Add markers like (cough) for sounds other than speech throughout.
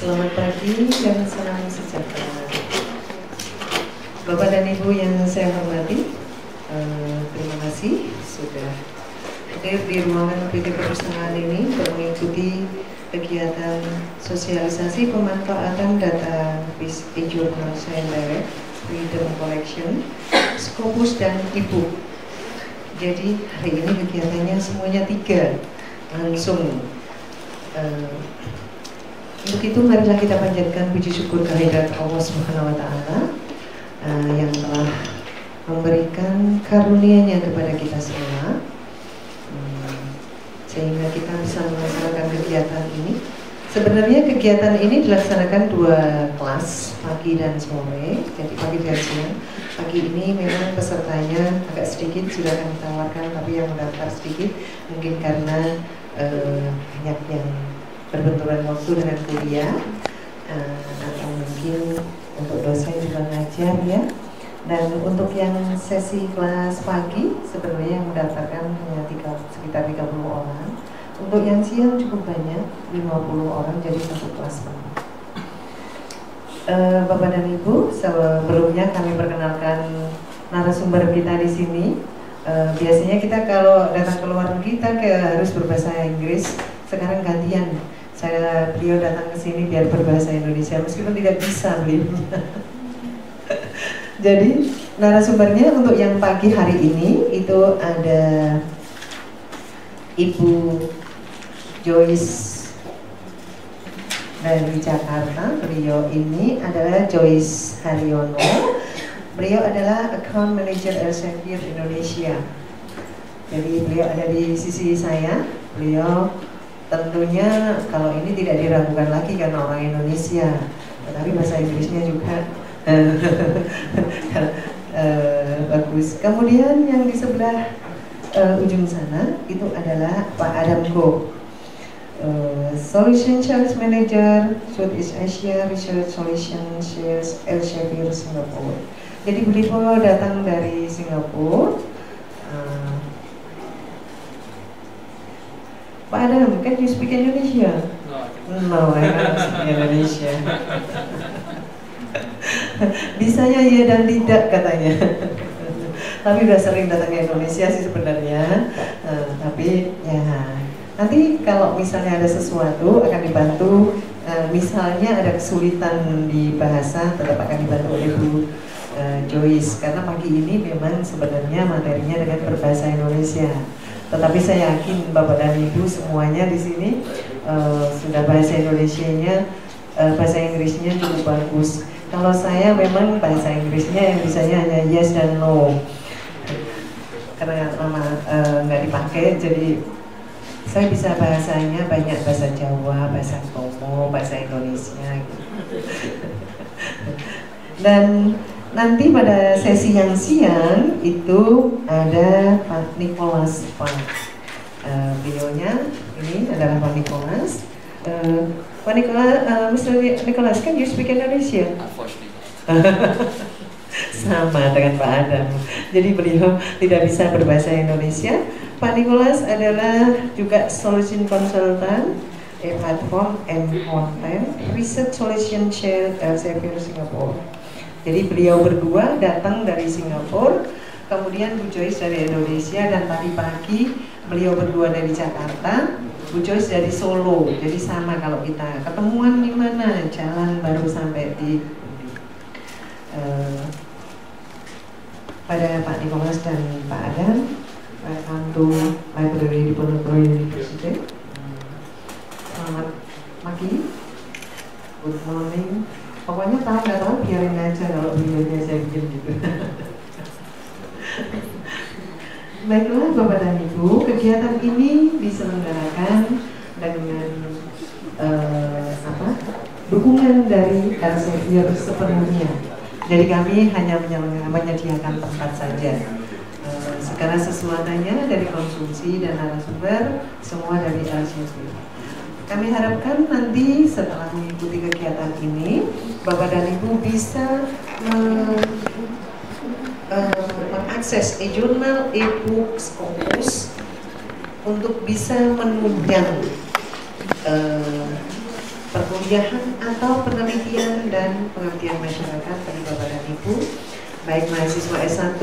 Selamat pagi dan salam sejahtera. Bapak dan Ibu yang saya hormati, eh, terima kasih sudah hadir di ruangan PT Perpustakaan ini untuk mengikuti kegiatan sosialisasi pemanfaatan data e-journal Science Freedom Collection, Scopus dan Ibu. Jadi hari ini kegiatannya semuanya tiga langsung uh, untuk itu marilah kita panjatkan puji syukur kehadirat Allah Subhanahu wa taala uh, yang telah memberikan karunia-Nya kepada kita semua hmm, sehingga kita bisa melaksanakan kegiatan ini. Sebenarnya kegiatan ini dilaksanakan dua kelas, pagi dan sore, jadi pagi dan siang. Pagi ini memang pesertanya agak sedikit, sudah kami tawarkan, tapi yang mendaftar sedikit, mungkin karena uh, banyak yang berbenturan waktu dengan kuliah uh, atau mungkin untuk dosen juga ngajar ya. Dan untuk yang sesi kelas pagi sebenarnya yang mendaftarkan hanya tiga, sekitar 30 orang. Untuk yang siang cukup banyak 50 orang jadi satu kelas penuh uh, Bapak dan Ibu sebelumnya kami perkenalkan narasumber kita di sini. Uh, biasanya kita kalau datang ke luar negeri kita harus berbahasa Inggris. Sekarang gantian saya beliau datang ke sini biar berbahasa Indonesia meskipun tidak bisa beliau. (laughs) Jadi narasumbernya untuk yang pagi hari ini itu ada Ibu Joyce dari Jakarta. Beliau ini adalah Joyce Haryono. Beliau adalah Account Manager Elsevier Indonesia. Jadi beliau ada di sisi saya. Beliau tentunya kalau ini tidak diragukan lagi karena orang Indonesia tetapi bahasa Inggrisnya juga. Uh, (laughs) bagus. Kemudian yang di sebelah uh, ujung sana itu adalah Pak Adam Go. Uh, Solution Sales Manager Southeast Asia Research Solution Sales El Shafir Singapore. Jadi beliau datang dari Singapura Pak Adam, can you speak Indonesia? No, I can't speak Indonesia. Bisanya iya dan tidak katanya. tapi udah sering datang ke Indonesia sih sebenarnya. Uh, tapi ya nanti kalau misalnya ada sesuatu akan dibantu. Uh, misalnya ada kesulitan di bahasa tetap akan dibantu oleh Bu uh, Joyce karena pagi ini memang sebenarnya materinya dengan berbahasa Indonesia. Tetapi saya yakin Bapak dan Ibu semuanya di sini uh, sudah bahasa Indonesia-nya, uh, bahasa Inggrisnya cukup bagus. Kalau saya memang bahasa Inggrisnya yang bisanya hanya yes dan no, karena lama uh, nggak dipakai, jadi saya bisa bahasanya banyak bahasa Jawa, bahasa Tomo, bahasa Indonesia. Gitu. (laughs) Dan Nanti pada sesi yang siang itu ada Pak Nicholas Pak uh, ini adalah Pak Nicholas. Uh, Pak Nicholas, uh, Mr. Nicholas, can you speak Indonesia? (laughs) Sama dengan Pak Adam. Jadi beliau tidak bisa berbahasa Indonesia. Pak Nicholas adalah juga solution consultant, a platform and content research solution chair Elsevier Singapore. Jadi beliau berdua datang dari Singapura, kemudian Bu Joyce dari Indonesia dan tadi pagi beliau berdua dari Jakarta, Bu Joyce dari Solo. Jadi sama kalau kita ketemuan di mana, jalan baru sampai di uh, pada Pak Nikolas dan Pak Adam, welcome to Library di Ponorogo University. Selamat pagi, good morning, pokoknya tahu nggak tahu biarin aja kalau videonya saya bikin gitu Baiklah Bapak dan Ibu, kegiatan ini diselenggarakan dengan uh, apa? dukungan dari Elsevier sepenuhnya. Jadi kami hanya menyediakan tempat saja. Uh, segala sesuatunya dari konsumsi dan narasumber semua dari Elsevier. Kami harapkan nanti setelah mengikuti kegiatan ini, Bapak dan Ibu bisa uh, mengakses e-journal, e-book, untuk bisa menunjang uh, perkuliahan atau penelitian dan pengabdian masyarakat bagi Bapak dan Ibu, baik mahasiswa S1,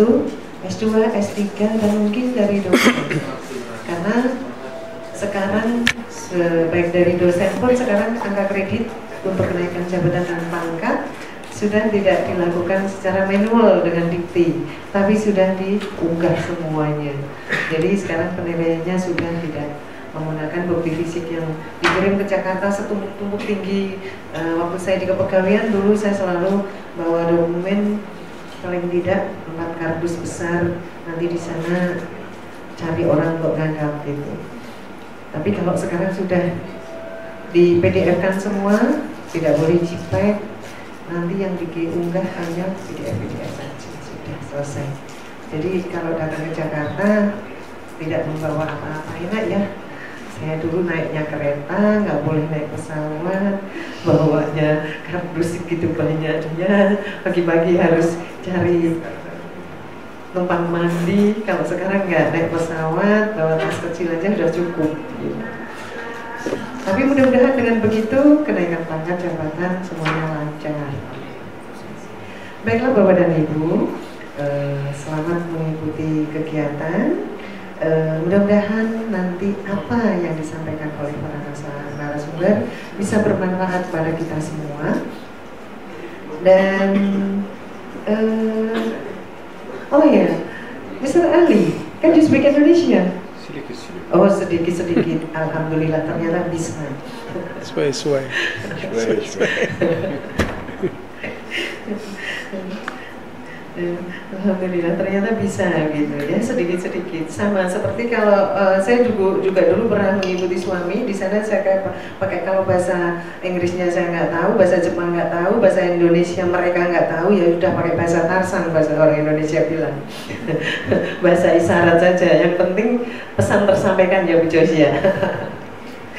S2, S3, dan mungkin dari dosen. Karena sekarang baik dari dosen pun sekarang angka kredit untuk kenaikan jabatan dan pangkat sudah tidak dilakukan secara manual dengan dikti, tapi sudah diunggah semuanya. Jadi sekarang penilaiannya sudah tidak menggunakan bukti fisik yang dikirim ke Jakarta setumpuk-tumpuk tinggi. Uh, waktu saya di kepegawaian dulu saya selalu bawa dokumen paling tidak empat kardus besar nanti di sana cari orang untuk nganggap gitu. Tapi kalau sekarang sudah di PDF kan semua, tidak boleh JPEG, nanti yang diunggah hanya PDF-PDF saja sudah selesai. Jadi kalau datang ke Jakarta tidak membawa apa-apa enak ya. Saya dulu naiknya kereta, nggak boleh naik pesawat, bawanya kardus gitu banyaknya, pagi-pagi harus cari tempat mandi. Kalau sekarang nggak naik pesawat, bawa tas kecil aja sudah cukup. Tapi mudah-mudahan dengan begitu kenaikan pangkat jabatan semuanya lancar. Baiklah Bapak dan Ibu, eh, selamat mengikuti kegiatan. Eh, mudah-mudahan nanti apa yang disampaikan oleh para narasumber bisa bermanfaat pada kita semua. Dan eh, oh ya. Mr. Ali, can you speak Indonesia? Oh sedikit-sedikit, (laughs) Alhamdulillah ternyata bisa. Sesuai, sesuai. (laughs) Alhamdulillah ternyata bisa gitu ya sedikit-sedikit. Sama seperti kalau uh, saya juga juga dulu pernah mengikuti suami di sana saya kayak pakai kalau bahasa Inggrisnya saya nggak tahu bahasa Jepang nggak tahu bahasa Indonesia mereka nggak tahu ya sudah pakai bahasa Tarsan bahasa orang Indonesia bilang. (laughs) Bahasa isyarat saja yang penting pesan tersampaikan ya Bu Jos ya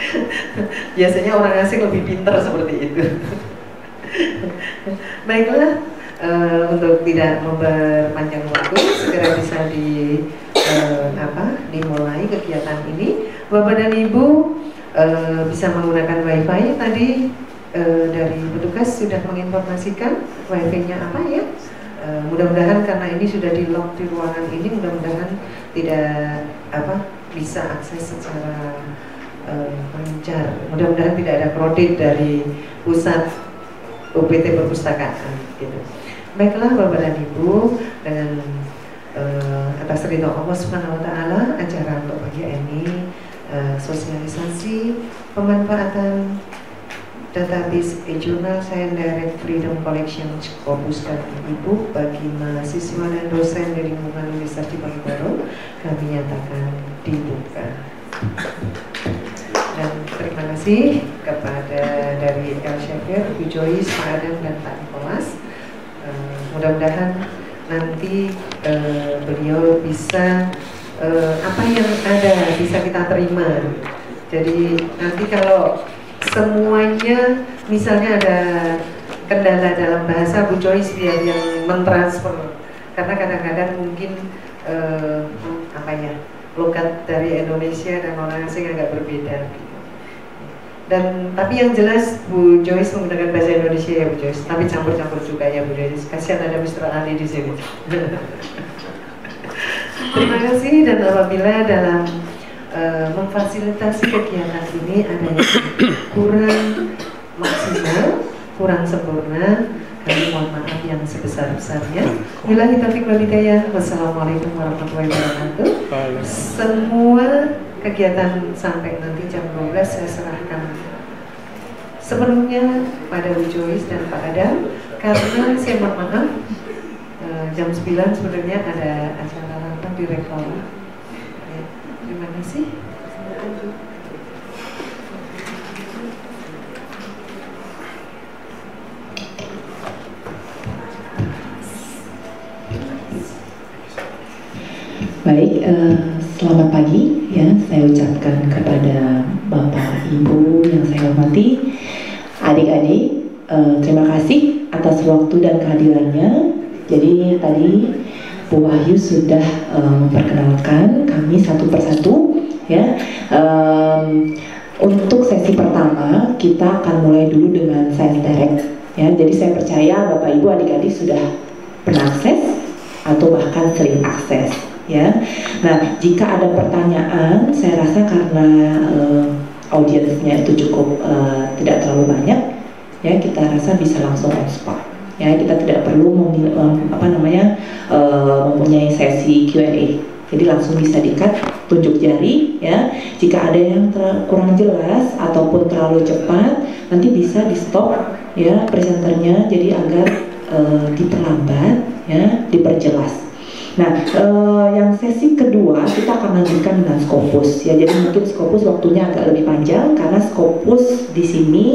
(laughs) biasanya orang asing lebih pintar seperti itu. (laughs) Baiklah uh, untuk tidak memperpanjang waktu segera bisa di uh, apa dimulai kegiatan ini. Bapak dan Ibu uh, bisa menggunakan WiFi tadi uh, dari petugas sudah menginformasikan WiFi-nya apa ya. Uh, mudah-mudahan karena ini sudah di lock di ruangan ini mudah-mudahan tidak apa bisa akses secara uh, lancar. Mudah-mudahan tidak ada kredit dari pusat UPT perpustakaan gitu. Baiklah Bapak dan Ibu, dengan uh, atas ridho Allah Subhanahu wa taala acara untuk pagi ini uh, sosialisasi pemanfaatan database e-journal Science Direct Freedom Collection Scopus dan Ibu bagi mahasiswa dan dosen dari lingkungan Universitas Diponegoro kami nyatakan dibuka. Dan terima kasih kepada dari El Syafir, Bu Joyce, Pak Adam, dan Pak Nikolas uh, mudah-mudahan nanti uh, beliau bisa uh, apa yang ada bisa kita terima. Jadi nanti kalau semuanya misalnya ada kendala dalam bahasa Bu Joyce dia yang mentransfer karena kadang-kadang mungkin uh, apa ya logat dari Indonesia dan orang asing agak berbeda dan tapi yang jelas Bu Joyce menggunakan bahasa Indonesia ya Bu Joyce tapi campur-campur juga ya Bu Joyce kasihan ada Mr. Ali di sini (laughs) terima kasih dan apabila dalam uh, memfasilitasi kegiatan ini ada yang kurang maksimal kurang sempurna kami mohon maaf yang sebesar-besarnya. Bila kita walidaya. Wassalamualaikum warahmatullahi wabarakatuh. Semua kegiatan sampai nanti jam 12 saya serahkan sepenuhnya pada Bu Joyce dan Pak Adam karena saya mohon maaf eh, jam 9 sebenarnya ada acara rapat di rektor. Ya, terima kasih. Baik, uh, selamat pagi ya. Saya ucapkan kepada Bapak Ibu yang saya hormati, adik-adik, uh, terima kasih atas waktu dan kehadirannya. Jadi tadi Bu Wahyu sudah uh, memperkenalkan kami satu persatu ya. Um, untuk sesi pertama kita akan mulai dulu dengan science direct ya. Jadi saya percaya Bapak Ibu adik-adik sudah pernah akses atau bahkan sering akses ya. Nah, jika ada pertanyaan, saya rasa karena uh, audiensnya itu cukup uh, tidak terlalu banyak, ya kita rasa bisa langsung on. Ya, kita tidak perlu um, apa namanya uh, mempunyai sesi Q&A. Jadi langsung bisa dikat tunjuk jari ya. Jika ada yang kurang jelas ataupun terlalu cepat, nanti bisa di stop ya presenternya jadi agar uh, diperlambat ya, diperjelas. Nah, uh, yang sesi kedua kita akan lanjutkan dengan Scopus ya. Jadi mungkin Scopus waktunya agak lebih panjang karena Scopus di sini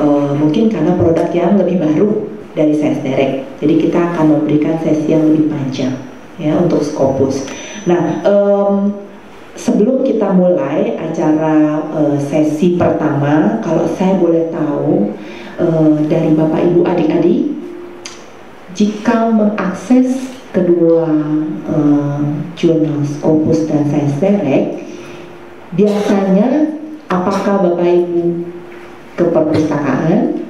uh, mungkin karena produk yang lebih baru dari Science Direct. Jadi kita akan memberikan sesi yang lebih panjang ya untuk Scopus. Nah, um, sebelum kita mulai acara uh, sesi pertama, kalau saya boleh tahu uh, dari Bapak Ibu adik-adik, jika mengakses kedua uh, jurnal Scopus dan Science Direct biasanya apakah Bapak Ibu ke perpustakaan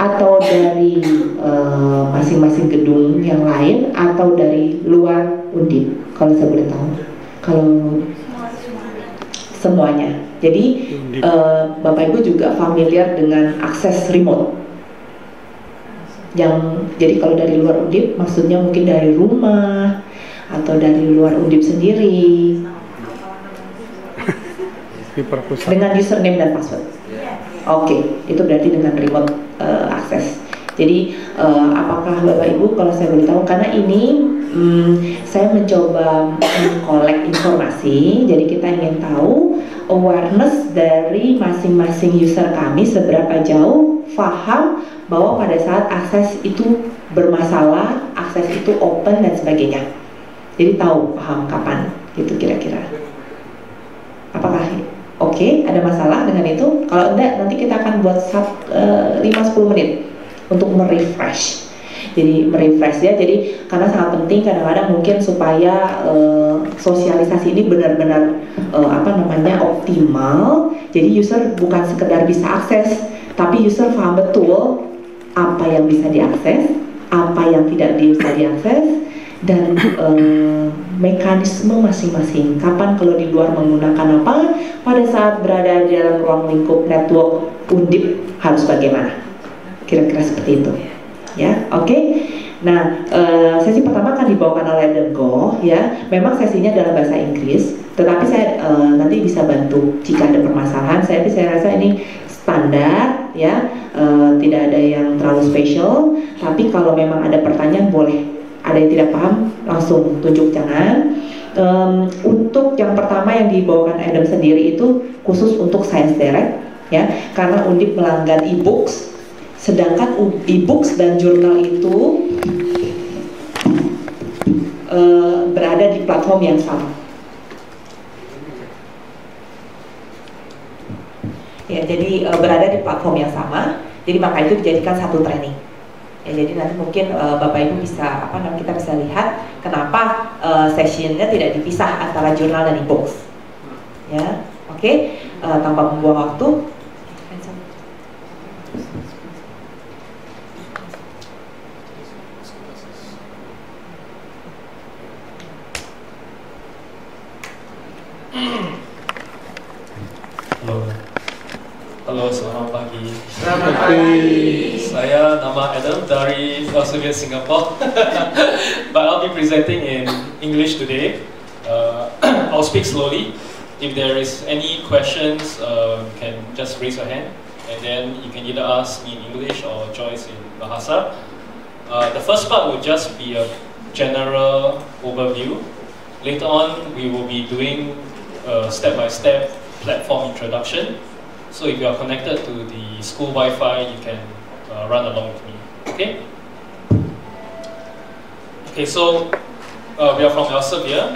atau dari eh, masing-masing uh, gedung yang lain atau dari luar Undip kalau saya boleh tahu? Kalau semuanya. Jadi uh, Bapak Ibu juga familiar dengan akses remote yang jadi kalau dari luar undip maksudnya mungkin dari rumah atau dari luar undip sendiri. (laughs) Dengan username dan password? Oke okay, itu berarti dengan remote uh, access jadi uh, apakah bapak ibu kalau saya boleh tahu karena ini um, saya mencoba mengkolek informasi jadi kita ingin tahu awareness dari masing-masing user kami seberapa jauh paham bahwa pada saat akses itu bermasalah, akses itu open dan sebagainya. Jadi tahu, paham kapan gitu kira-kira. Apakah oke okay, ada masalah dengan itu? Kalau enggak nanti kita akan buat uh, eh, 5-10 menit untuk merefresh. Jadi merefresh ya. Jadi karena sangat penting kadang-kadang mungkin supaya uh, sosialisasi ini benar-benar uh, apa namanya optimal. Jadi user bukan sekedar bisa akses, tapi user paham betul apa yang bisa diakses, apa yang tidak bisa diakses, dan e, mekanisme masing-masing. Kapan kalau di luar menggunakan apa, pada saat berada di dalam ruang lingkup network undip harus bagaimana? Kira-kira seperti itu. Ya, oke. Okay? Nah, e, sesi pertama akan dibawakan oleh The Go, ya. Memang sesinya dalam bahasa Inggris, tetapi saya e, nanti bisa bantu jika ada permasalahan. Saya, saya rasa ini standar ya e, tidak ada yang terlalu spesial tapi kalau memang ada pertanyaan boleh ada yang tidak paham langsung tunjuk jangan um, untuk yang pertama yang dibawakan Adam sendiri itu khusus untuk science direct ya karena Undip melanggar e-books sedangkan e-books dan jurnal itu uh, berada di platform yang sama. Ya jadi uh, berada di platform yang sama. Jadi maka itu dijadikan satu training. Ya jadi nanti mungkin uh, bapak ibu bisa apa namanya kita bisa lihat kenapa uh, sessionnya tidak dipisah antara jurnal dan e-books. Ya oke? Okay? uh, tanpa membuang waktu Elsevier Singapore. (laughs) but I'll be presenting in English today. Uh, (clears throat) I'll speak slowly. If there is any questions, uh, you can just raise your hand. And then you can either ask me in English or Joyce in Bahasa. Uh, the first part will just be a general overview. Later on, we will be doing a step-by-step -step platform introduction. So if you are connected to the school Wi-Fi, you can uh, run along with me. Okay? Okay, so uh, we are from Elsevier.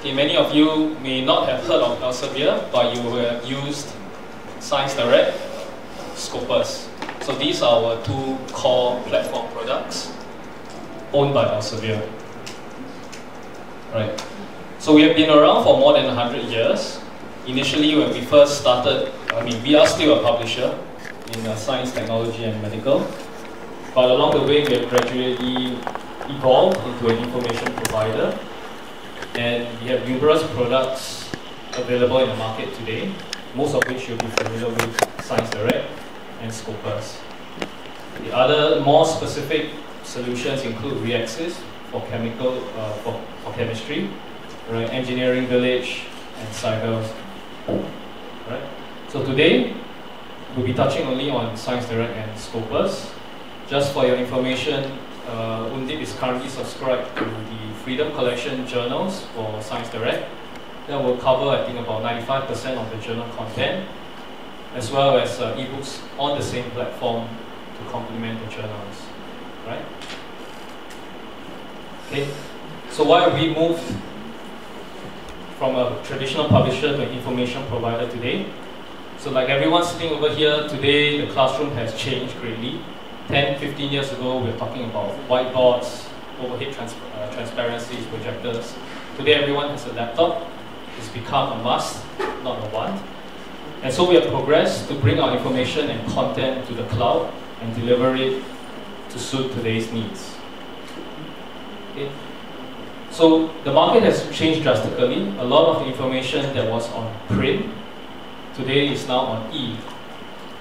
Okay, many of you may not have heard of Elsevier, but you have used Science Direct, Scopus. So these are our two core platform products owned by Elsevier. Right. So we have been around for more than 100 years initially when we first started, I mean, we are still a publisher in uh, science, technology, and medical. But along the way, we have gradually evolved into an information provider. And we have numerous products available in the market today, most of which you'll be familiar with Science Direct and Scopus. The other more specific solutions include Reaxys for chemical, uh, for, for chemistry, right? Engineering Village and Cyber. Right? So today, we'll be touching only on Science Direct and Scopus. Just for your information, uh, Undip is currently subscribed to the Freedom Collection journals for Science Direct. That will cover, I think, about 95% of the journal content, as well as uh, ebooks on the same platform to complement the journals, right? Okay, so why we moved from a traditional publisher to an information provider today? So like everyone sitting over here today, the classroom has changed greatly. 10, 15 years ago, we were talking about whiteboards, overhead trans uh, transparencies, projectors. Today, everyone has a laptop. It's become a must, not a want. And so we have progressed to bring our information and content to the cloud and deliver it to suit today's needs. Okay. So the market has changed drastically. A lot of information that was on print today is now on e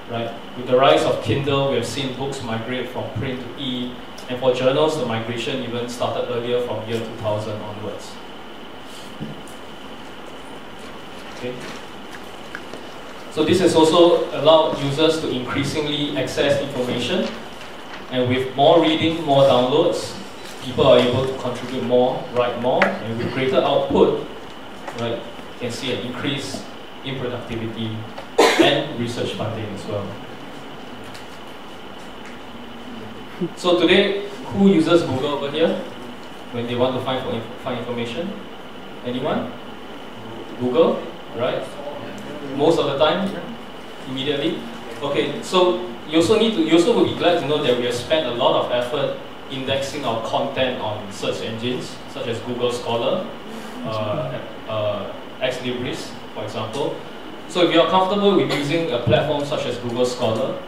right? With the rise of Kindle, we have seen books migrate from print to e, and for journals, the migration even started earlier from year 2000 onwards. Okay. So this has also allowed users to increasingly access information, and with more reading, more downloads, people are able to contribute more, write more, and with greater output, right, you can see an increase in productivity and research funding as well. So today, who uses Google over here when they want to find, for, find information? Anyone? Google, right? Most of the time, immediately. Okay, so you also need to, you also will be glad to know that we have spent a lot of effort indexing our content on search engines such as Google Scholar, uh, uh, Ex Libris, for example, so if you're comfortable with using a platform such as Google Scholar,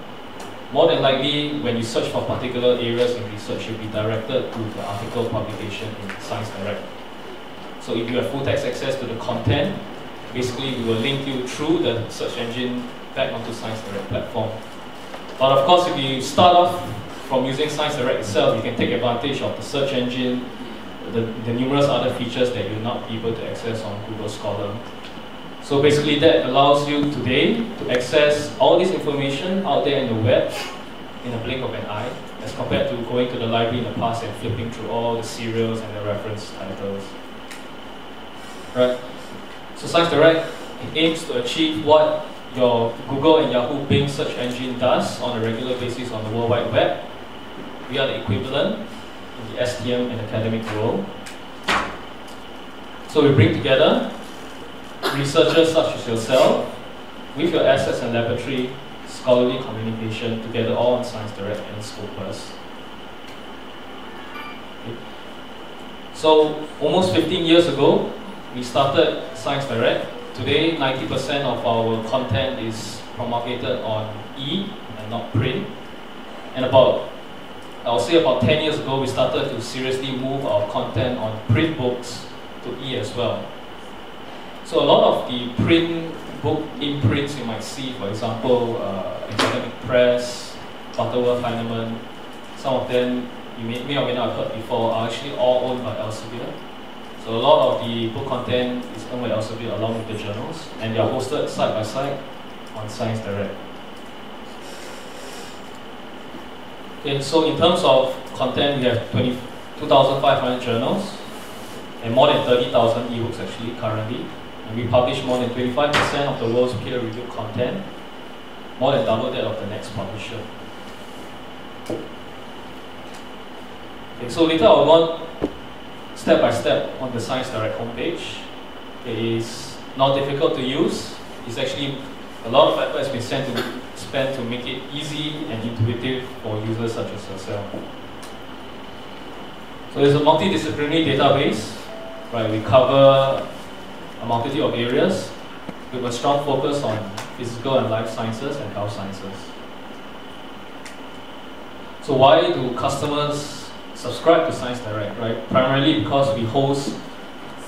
more than likely when you search for particular areas in research, you'll be directed to the article publication in Science Direct. So if you have full text access to the content, basically we will link you through the search engine back onto Science Direct platform. But of course, if you start off from using Science Direct itself, you can take advantage of the search engine, the, the numerous other features that you're not able to access on Google Scholar so basically that allows you today to access all this information out there in the web in a blink of an eye as compared to going to the library in the past and flipping through all the serials and the reference titles. Right. So Science Direct aims to achieve what your Google and Yahoo Bing search engine does on a regular basis on the World Wide Web. We are the equivalent in the STM and academic world. So we bring together researchers such as yourself, with your assets and laboratory, scholarly communication together all on Science Direct and Scopus. So almost 15 years ago, we started Science Direct. Today, 90% of our content is promulgated on e and not print. And about, I'll say about 10 years ago, we started to seriously move our content on print books to e as well. So a lot of the print book imprints you might see, for example, uh, Academic Press, Butterworth Heinemann, some of them you may, may or may not have heard before are actually all owned by Elsevier. So a lot of the book content is owned by Elsevier along with the journals, and they are hosted side by side on Science Direct. Okay, so in terms of content, we have 20, 2,500 journals and more than 30,000 ebooks actually currently. And we publish more than 25% of the world's peer-reviewed content, more than double that of the next publisher. Okay, so later I'll go step by step on the Science Direct homepage. It is not difficult to use. It's actually a lot of effort has been spent to, spent to make it easy and intuitive for users such as yourself. So there's a multidisciplinary database, right? We cover a multitude of areas. with a strong focus on physical and life sciences and health sciences. So why do customers subscribe to Science Direct, right? Primarily because we host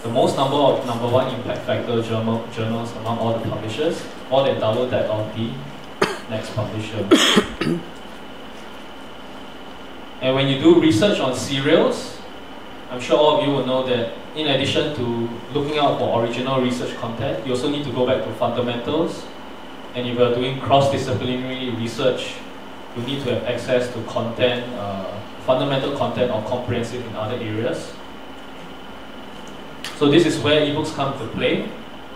the most number of number one impact factor journal, journals among all the publishers, or they double that on the next publisher. (coughs) and when you do research on cereals, I'm sure all of you will know that in addition to looking out for original research content, you also need to go back to fundamentals. And if you're doing cross-disciplinary research, you need to have access to content, uh, fundamental content or comprehensive in other areas. So this is where ebooks come to play.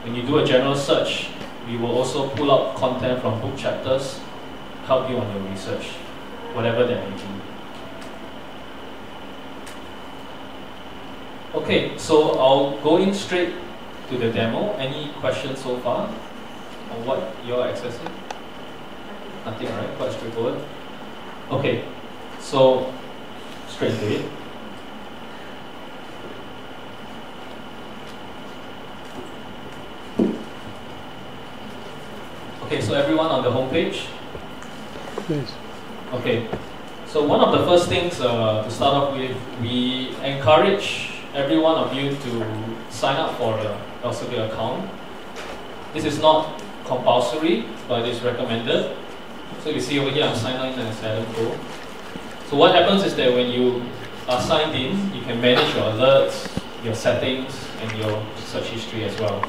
When you do a general search, we will also pull out content from book chapters, help you on your research, whatever that may be. Okay, so I'll go in straight to the demo. Any questions so far on what you're accessing? Nothing, right? Quite straightforward. Okay, so straight to it. Okay, so everyone on the homepage? Yes. Okay, so one of the first things uh, to start off with, we encourage every one of you to sign up for a Elsevier account. This is not compulsory, but it's recommended. So you see over here, I'm signed in as Adam Go. So what happens is that when you are signed in, you can manage your alerts, your settings, and your search history as well.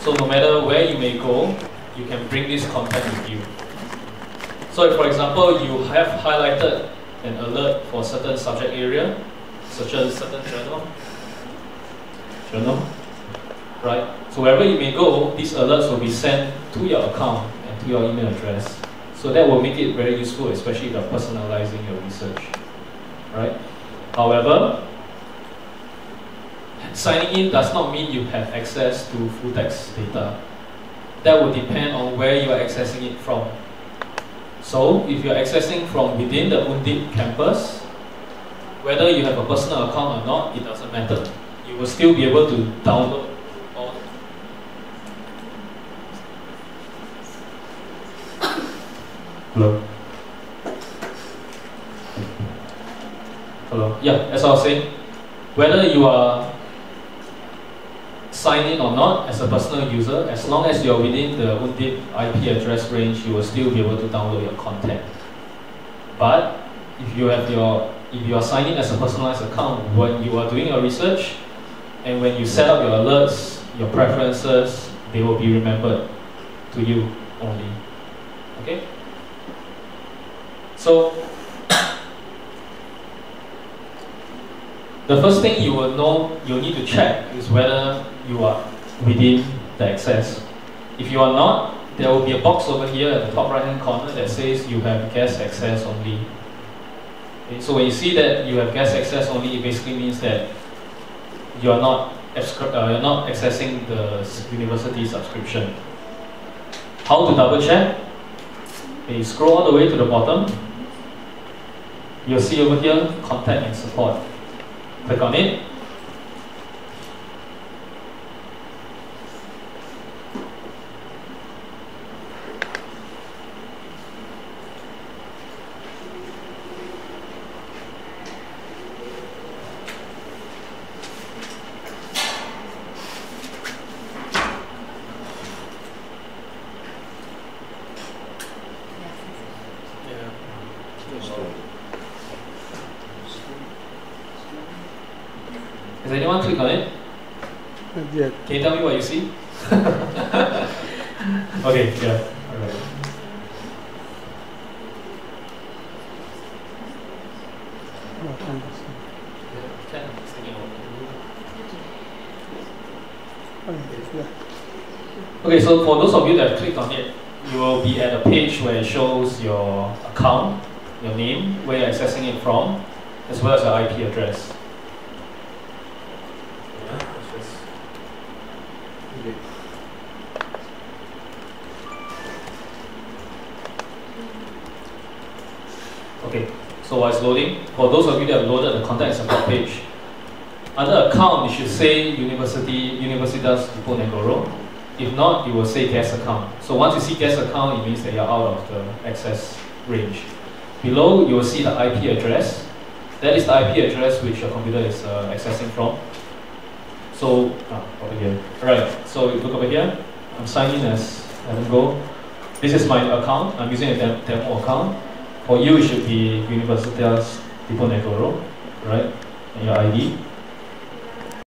So no matter where you may go, you can bring this content with you. So if, for example, you have highlighted an alert for a certain subject area, such as certain journal, journal, right? So wherever you may go, these alerts will be sent to your account and to your email address. So that will make it very useful, especially if you're personalizing your research, right? However, signing in does not mean you have access to full text data. That will depend on where you are accessing it from. So if you're accessing from within the Undip campus, whether you have a personal account or not, it doesn't matter. You will still be able to download all. Hello. Hello. Yeah, as I was saying, whether you are signed in or not as a personal user, as long as you're within the Undip IP address range, you will still be able to download your content. But if you have your if you are signing as a personalized account, when you are doing your research, and when you set up your alerts, your preferences, they will be remembered to you only. Okay? So, the first thing you will know, you'll need to check is whether you are within the access. If you are not, there will be a box over here at the top right hand corner that says you have guest access only. Okay, so when you see that you have guest access only, it basically means that you are not uh, you're not accessing the university subscription. How to double check? Okay, scroll all the way to the bottom. You'll see over here contact and support. Click on it. Has anyone clicked on it? Not yet. Can you tell me what you see? (laughs) okay, yeah. Alright. Okay, so for those of you that have clicked on it, you will be at a page where it shows your account, your name, where you're accessing it from, as well as your IP address. Yeah, let's just- Okay, so while it's loading, for those of you that have loaded the contact support page, under account, you should say University Universitas Diponegoro, If not, it will say guest account. So once you see guest account, it means that you're out of the access range. Below, you will see the IP address. That is the IP address which your computer is uh, accessing from. So, ah, over here. Alright, so you look over here. I'm signing as Adam Go. This is my account. I'm using a dem- demo account. For you, it should be Universitas Diponegoro, right? And your ID.